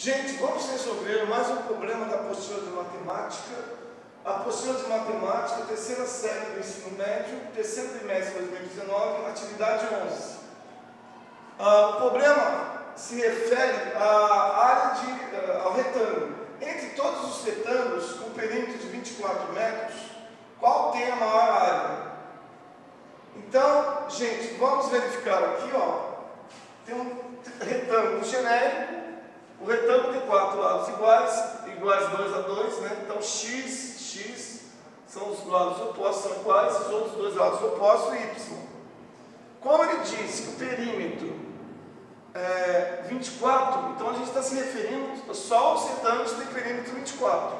Gente, vamos resolver mais um problema da apostila de matemática. A apostila de matemática, terceira série do ensino médio, terceiro trimestre de 2019, atividade 11. Ah, o problema se refere à área de, uh, ao retângulo. Entre todos os retângulos com perímetro de 24 metros, qual tem a maior área? Então, gente, vamos verificar aqui, ó. Tem um retângulo genérico o retângulo tem quatro lados iguais, iguais 2 a 2, né? Então x, x são os lados opostos, são iguais, os outros dois lados opostos, y. Como ele disse que o perímetro é 24, então a gente está se referindo só aos retângulos tem perímetro 24.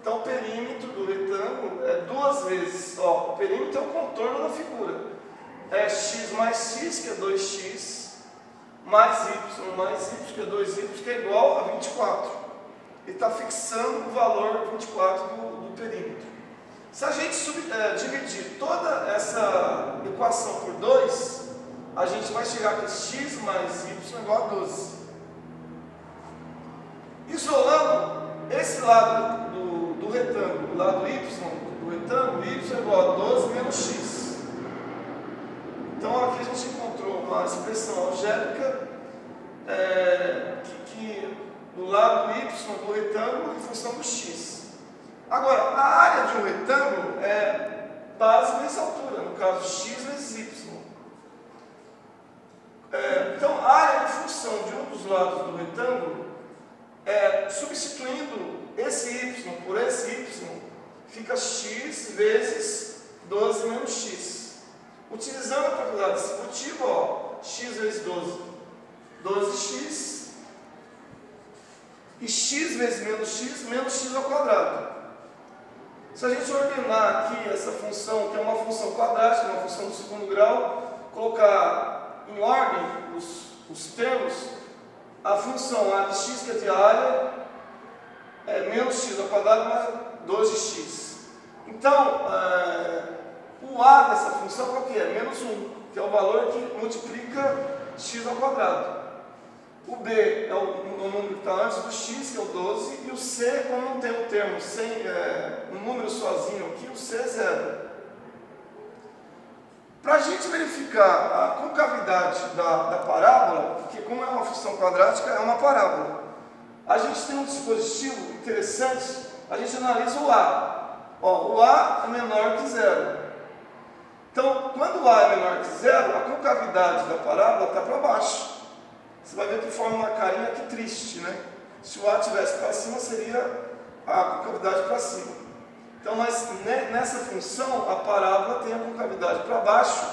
Então o perímetro do retângulo é duas vezes, ó, o perímetro é o contorno da figura. É x mais x, que é 2x, mais y mais y, que é 2y, que é igual a 24. Ele está fixando o valor 24 do, do perímetro. Se a gente sub, é, dividir toda essa equação por 2, a gente vai chegar que x mais y é igual a 12. Isolando esse lado do, do retângulo, o lado y do retângulo, y é igual a 12 menos x. Então aqui a gente encontrou uma expressão algébrica é, que, do lado y do retângulo em função do x. Agora, a área de um retângulo é base vezes altura, no caso x vezes y. É, então, a área em função de um dos lados do retângulo, é, substituindo esse y por esse y, fica x vezes 12 menos x. Utilizando a propriedade distributiva, ó, x vezes 12, 12x, e x vezes menos x, menos x ao quadrado. Se a gente ordenar aqui essa função, que é uma função quadrática, uma função do segundo grau, colocar em ordem os, os termos, a função a de x, que é de área, é menos x ao quadrado mais 2 de x. Então, é, o a dessa função qual que é? Menos 1, que é o valor que multiplica x ao quadrado. O b é o, o número que está antes do x, que é o 12, e o c, como não tem um termo sem é, um número sozinho aqui, o c é zero. Para a gente verificar a concavidade da, da parábola, porque como é uma função quadrática, é uma parábola, a gente tem um dispositivo interessante, a gente analisa o a. Ó, o a é menor que zero. Então, quando o A é menor que zero, a concavidade da parábola está para baixo. Você vai ver que forma uma carinha que triste, né? Se o A estivesse para cima, seria a concavidade para cima. Então, mas nessa função, a parábola tem a concavidade para baixo,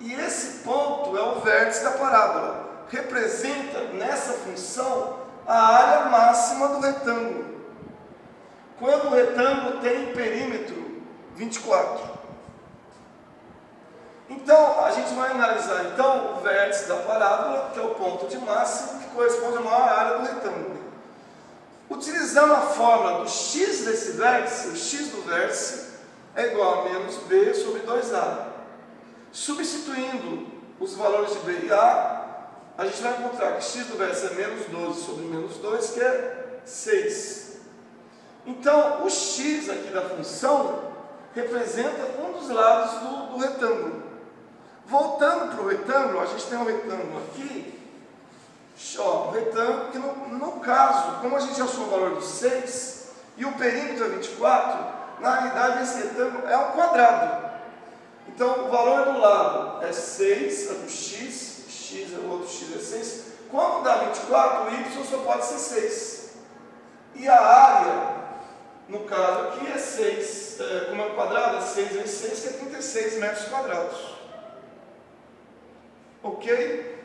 e esse ponto é o vértice da parábola. Representa nessa função a área máxima do retângulo. Quando o retângulo tem perímetro 24. Então, a gente vai analisar então o vértice da parábola, que é o ponto de máximo, que corresponde à maior área do retângulo. Utilizando a fórmula do x desse vértice, o x do vértice é igual a menos b sobre 2a. Substituindo os valores de b e a, a gente vai encontrar que x do vértice é menos 12 sobre menos 2, que é 6. Então, o x aqui da função representa um dos lados do, do retângulo. Voltando para o retângulo, a gente tem um retângulo aqui, ó, um retângulo que no, no caso, como a gente achou o valor do 6 e o perímetro é 24, na realidade esse retângulo é um quadrado. Então o valor do lado é 6, é do x, x é o outro x é 6. Como dá 24, o y só pode ser 6. E a área, no caso aqui, é 6. É, como é um quadrado, é 6 vezes 6, que é 36 metros quadrados. Ok?